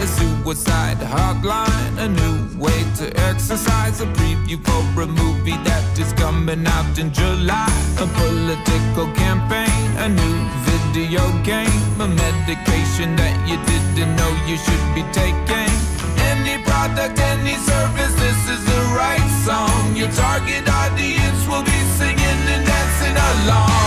a suicide hotline, a new way to exercise, a preview for a movie that is coming out in July, a political campaign, a new video game, a medication that you didn't know you should be taking. Any product, any service, this is the right song. Your target audience will be singing and dancing along.